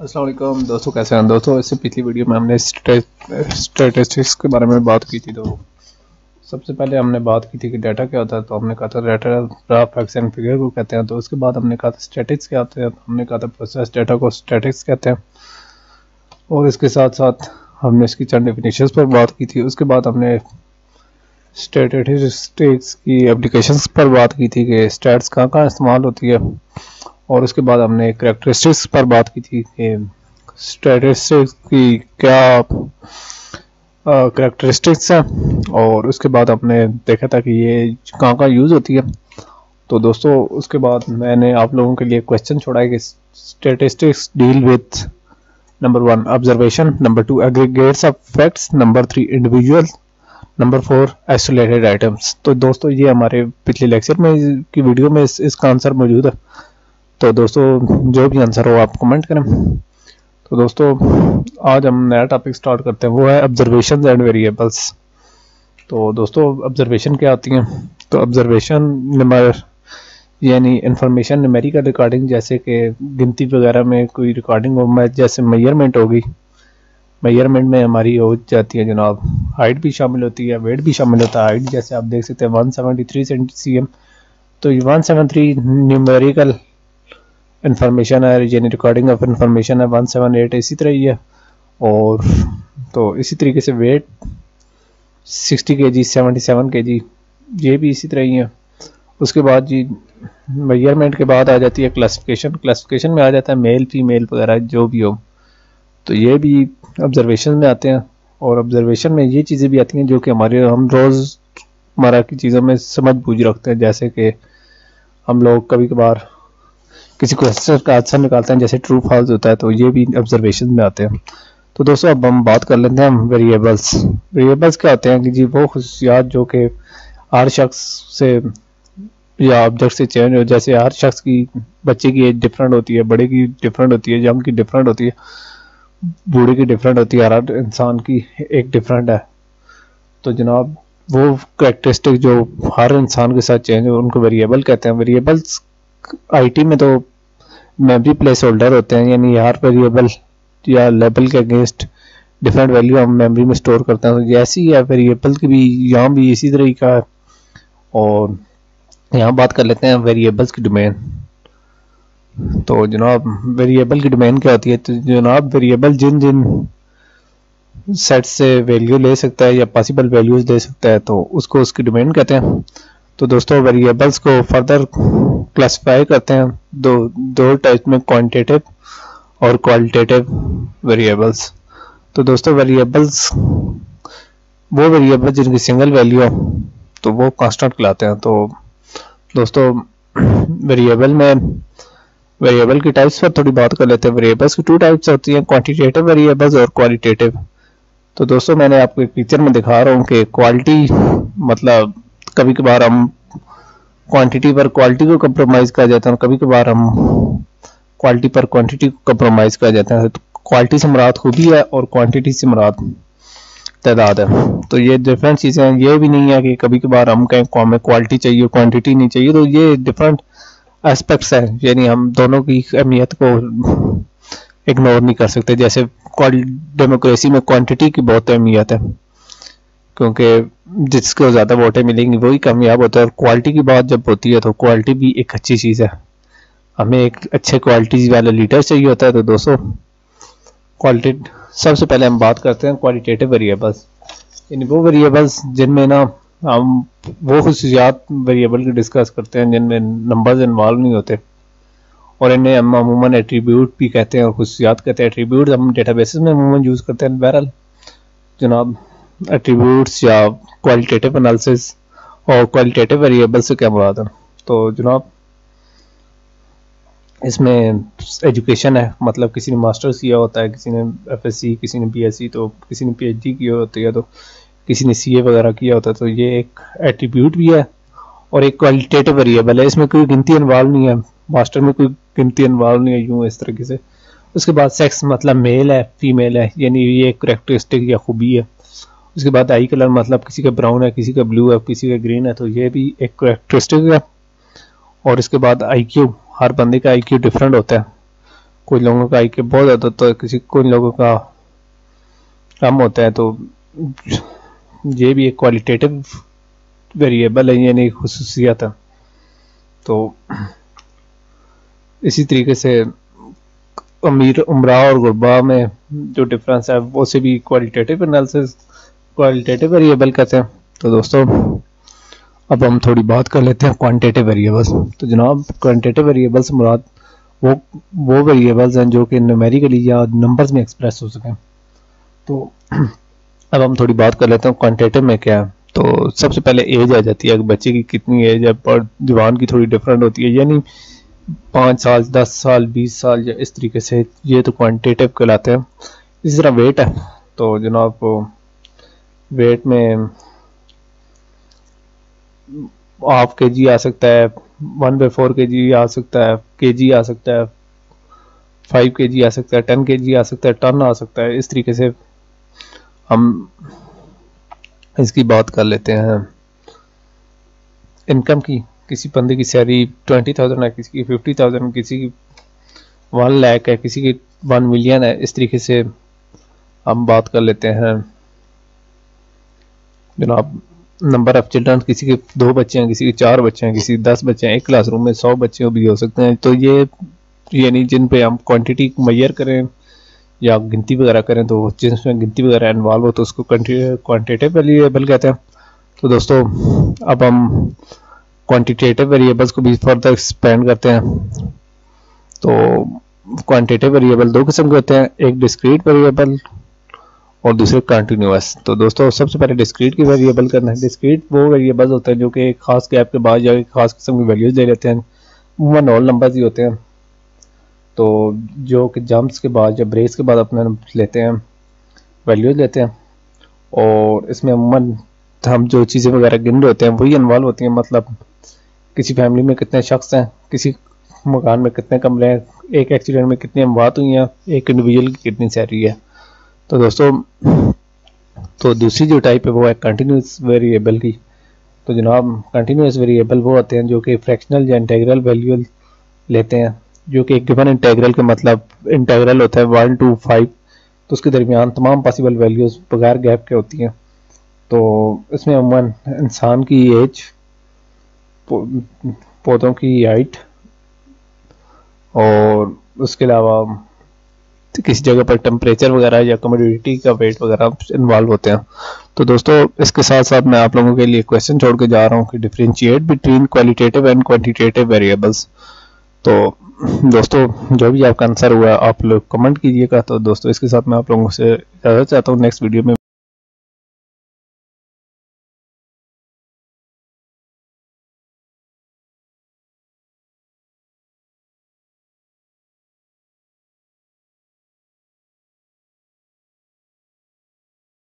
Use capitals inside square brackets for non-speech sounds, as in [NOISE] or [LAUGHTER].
असलम दोस्तों, कैसे हैं? दोस्तों इससे पिछली वीडियो में हमने स्टेटिस्टिक्स के बारे में बात की थी। तो सबसे पहले हमने बात की थी कि डाटा क्या होता है तो हमने कहा था data graph facts and figure को कहते हैं। तो उसके बाद हमने कहा था स्टेटिक्स क्या होते हैं तो हमने कहा था प्रोसेस डाटा को स्टेटिक्स कहते हैं। और इसके साथ साथ हमने इसकी चंद डिफिनेशन पर बात की थी। उसके बाद हमने स्टेटिस्टिक्स की एप्लीकेशन पर बात की थी कि स्टैट्स कहाँ कहाँ इस्तेमाल होती है। और उसके बाद हमने करेक्टरिस्टिक्स पर बात की थी कि स्टैटिस्टिक्स की क्या करेक्टरिस्टिक्स हैं। और उसके बाद हमने देखा था कि ये कहाँ कहाँ यूज़ होती है। तो दोस्तों उसके बाद मैंने आप लोगों के लिए क्वेश्चन छोड़ा है कि statistics deal with number one observation number two aggregates of facts number three individual number four isolated items तो दोस्तों ये हमारे पिछले लेक्चर में की वीडियो में इस, इसका आंसर मौजूद है। तो दोस्तों, जो भी आंसर हो, आप कमेंट करें। तो दोस्तों, आज हम नया टॉपिक स्टार्ट करते हैं। वो है ऑब्जर्वेशन एंड वेरिएबल्स तो दोस्तों ऑब्जर्वेशन क्या आती हैं? तो ऑब्जर्वेशन यानी इंफॉर्मेशन न्यूमेरिकल रिकॉर्डिंग जैसे कि गिनती वगैरह में कोई रिकॉर्डिंग हो जैसे मेयरमेंट होगी। मेयरमेंट में हमारी हो जाती है जनाब हाइट भी शामिल होती है वेट भी शामिल होता है। हाइट जैसे आप देख सकते हैं one seventy three C M तो सेवन थ्री न्यूमेरिकल इंफॉर्मेशन है यानी रिकॉर्डिंग ऑफ़ इंफॉर्मेशन है वन सेवन एट इसी तरह ही है। और तो इसी तरीके से वेट सिक्सटी के जी सेवेंटी सेवन के जी ये भी इसी तरह ही है। उसके बाद जी मेज़रमेंट के बाद आ जाती है क्लासिफिकेशन क्लासिफिकेशन में आ जाता है मेल फीमेल वगैरह, जो भी हो। तो ये भी ऑब्जर्वेशन में आते हैं। और ऑब्जर्वेशन में ये चीज़ें भी आती हैं जो कि हमारे, हम रोज़ हमारा की चीज़ों में समझ बूझ रखते हैं। जैसे कि हम लोग कभी कभार किसी क्वेश्चन का आंसर निकालते हैं, जैसे ट्रू फॉल्स होता है तो ये भी ऑब्जर्वेशन में आते हैं। तो दोस्तों, अब हम बात कर लेते हैं वेरिएबल्स वेरिएबल्स क्या होते हैं कि जी, वो खुशियात जो कि हर शख्स से या ऑब्जेक्ट से चेंज हो, जैसे हर शख्स की, बच्चे की एज डिफरेंट होती है, बड़े की डिफरेंट होती है यंग की डिफरेंट होती है, बूढ़े की डिफरेंट होती है, हर इंसान की एक डिफरेंट है। तो जनाब, वो करेक्टरिस्टिक जो हर इंसान के साथ चेंज हो, उनको वेरिएबल कहते हैं। वेरिएबल्स आईटी में तो मेमोरी प्लेस होल्डर होते हैं, यानी हर वेरिएबल या लेबल के अगेंस्ट डिफरेंट वैल्यू हम मेमोरी में स्टोर करते हैं। तो जैसी है वेरिएबल की भी, यहाँ भी इसी तरह का है। और यहाँ बात कर लेते हैं वेरिएबल्स की डोमेन तो जनाब वेरिएबल की डोमेन क्या होती है? तो जनाब वेरिएबल जिन जिन सेट से वैल्यू ले सकता है या पॉसिबल वैल्यूज़ ले सकता है तो उसको उसकी डोमेन कहते हैं। तो दोस्तों वेरिएबल्स को फर्दर क्लासिफाई करते हैं दो दो टाइप में क्वांटिटेटिव और क्वालिटेटिव वेरिएबल्स तो दोस्तों वेरिएबल्स वो वेरिएबल जिनकी सिंगल वैल्यू हो तो वो कांस्टेंट कहलाते हैं। तो दोस्तों वेरिएबल में वेरिएबल की टाइप्स पर थोड़ी बात कर लेते हैं। वेरिएबल्स की टू टाइप्स होती हैं क्वांटिटेटिव वेरिएबल्स और क्वालिटेटिव तो दोस्तों, मैंने आपको एक पिक्चर में दिखा रहा हूँ कि क्वालिटी मतलब कभी कभार हम क्वांटिटी पर क्वालिटी को कंप्रोमाइज़ कर जाते हैं कभी कभार हम क्वालिटी पर क्वांटिटी को कंप्रोमाइज़ कर जाते हैं। तो क्वालिटी से मुराद खूबी है और क्वांटिटी से मुराद तादाद है। तो ये डिफरेंट चीज़ें हैं। ये भी नहीं है कि कभी कभार हम कहें हमें क्वालिटी चाहिए क्वांटिटी नहीं चाहिए। तो ये डिफरेंट एस्पेक्ट्स हैं। यानी हम दोनों की अहमियत को इग्नोर नहीं कर सकते। जैसे डेमोक्रेसी में क्वांटिटी की बहुत अहमियत है। क्योंकि जिसको ज़्यादा वोटें मिलेंगी, वही कामयाब होता है और क्वालिटी की बात जब होती है तो क्वालिटी भी एक अच्छी चीज़ है। हमें एक अच्छे क्वालिटी वाला लीडर चाहिए होता है तो दोस्तों क्वालिटी सबसे पहले हम बात करते हैं क्वालिटेटिव वेरिएबल्स यानी वो वेरिएबल्स जिनमें ना हम वो खसूसियात वेरिएबल की डिस्कस करते हैं जिनमें नंबर्स इन्वॉल्व नहीं होते। और इन्हें हम अमूमन एट्रीब्यूट भी कहते हैं और खसूसियात कहते हैं। एट्रीब्यूट हम डेटाबेसिस में अमूमन यूज़ करते हैं। बहरहाल, जनाब एट्रीब्यूट्स या क्वालिटेटिव एनालिसिस और क्वालिटेटिव वेरिएबल से क्या मुराद है? तो जनाब, इसमें एजुकेशन है मतलब किसी ने मास्टर्स किया होता है, किसी ने एफएससी किसी ने बीएससी तो किसी ने पीएचडी किया होती है तो किसी ने सीए वगैरह किया होता है तो ये एक एट्रीब्यूट भी है और एक क्वालिटेटिव वेरिएबल है। इसमें कोई गिनती इन्वॉल्व नहीं है मास्टर में कोई गिनती इन्वॉल्व नहीं है, यूँ इस तरीके से। उसके बाद सेक्स मतलब मेल है फीमेल है, यानी ये एक करेक्टरिस्टिक या खूबी है। उसके बाद आई कलर मतलब किसी का ब्राउन है, किसी का ब्लू है, किसी का ग्रीन है तो ये भी एक करेक्टरिस्टिक है। और इसके बाद आई क्यू हर बंदे का आई क्यू डिफरेंट होता है। कुछ लोगों का आई के बहुत ज़्यादा होता है, किसी कुछ लोगों का कम होता है तो ये भी एक क्वालिटेटिव वेरिएबल है यानी खसूसियत है। तो इसी तरीके से अमीर उमरा और गुरबा में जो डिफरेंस है, वो से भी क्वालिटेटिव एनालिसिस क्वालिटेटिव वेरिएबल कहते हैं। तो दोस्तों, अब हम थोड़ी बात कर लेते हैं क्वांटिटेटिव वेरिएबल्स तो जनाब क्वांटिटेटिव वेरिएबल्स मुराद, वो वो वेरिएबल्स हैं जो कि न्यूमेरिकली या नंबर्स में एक्सप्रेस हो सकें। तो [CLEARS THROAT] अब हम थोड़ी बात कर लेते हैं क्वांटिटेटिव में क्या है। तो सबसे पहले एज आ जाती है। बच्चे की कितनी एज है, पर जवान की थोड़ी डिफरेंट होती है, यानी पाँच साल, दस साल, बीस साल, या इस तरीके से, ये तो क्वान्टिटेटिव कहलाते हैं। इसी तरह वेट है। तो जनाब वेट में हाफ़ के जी आ सकता है वन बाई फोर के जी आ सकता है के जी आ सकता है फाइव के जी आ सकता है टेन के जी आ सकता है टन आ सकता है। इस तरीके से हम इसकी बात कर लेते हैं। इनकम की किसी बंदे की सैलरी ट्वेंटी थाउज़ेंड है, किसी की फिफ्टी थाउज़ेंड किसी की वन लैख है, किसी की वन मिलियन है, इस तरीके से हम बात कर लेते हैं। जनाब नंबर ऑफ़ चिल्ड्रन किसी के दो बच्चे हैं, किसी के चार बच्चे हैं, किसी के दस बच्चे हैं, एक क्लासरूम में सौ बच्चे भी हो सकते हैं। तो ये यानी जिन पे हम क्वांटिटी मैयर करें या गिनती वगैरह करें तो जिसमें गिनती वगैरह इन्वॉल्व हो तो उसको क्वान्टिटेटिव वेरिएबल कहते हैं। तो दोस्तों, अब हम क्वांटिटेटिव वेरिएबल्स को भी फर्दर एक्सपेंड करते हैं। तो क्वांटिटेटिव वेरिएबल दो किस्म के होते हैं, एक डिस्क्रीट वेरिएबल और दूसरे कंटिन्यूस तो दोस्तों, सबसे पहले डिस्क्रीट की वेरिएबल करना है। डिस्क्रीट वो वेरिएबल्स होते हैं जो कि एक खास गैप के बाद जाके खास किस्म की वैल्यूज़ ले लेते हैं। वो ऑल नंबर्स ही होते हैं। तो जो कि जम्प्स के बाद या ब्रेक्स के बाद अपने लेते हैं। वैल्यूज़ लेते हैं। और इसमें अमूमन हम जो चीज़ें वगैरह गिन रहे होते हैं, वही इन्वॉल्व होती हैं। मतलब किसी फैमिली में कितने शख्स हैं, किसी मकान में कितने कमरे हैं, एक एक्सीडेंट में कितनी अमवात हुई हैं, एक इंडिविजुअल की कितनी सैलरी है। तो दोस्तों तो दूसरी जो टाइप है वो है कंटिन्यूस वेरिएबल की। तो जनाब कंटिन्यूस वेरिएबल वो होते हैं जो कि फ्रैक्शनल या इंटेग्रल वैल्यू लेते हैं, जो कि गिवन इंटेग्रल के मतलब इंटेग्रल होता है वन टू फाइव तो उसके दरमियान तमाम पॉसिबल वैल्यूज़ बगैर गैप के होती हैं। तो इसमें अमूमन इंसान की एज पौधों की हाइट और उसके अलावा किसी जगह पर टेम्परेचर वगैरह या कम्योडिटी का वेट वगैरह इन्वॉल्व होते हैं। तो दोस्तों, इसके साथ साथ मैं आप लोगों के लिए क्वेश्चन छोड़ के जा रहा हूँ कि differentiate between qualitative and quantitative variables तो दोस्तों, जो भी आपका आंसर हुआ, आप लोग कमेंट कीजिएगा। तो दोस्तों, इसके साथ मैं आप लोगों से ज़्यादा चाहता हूँ। नेक्स्ट वीडियो में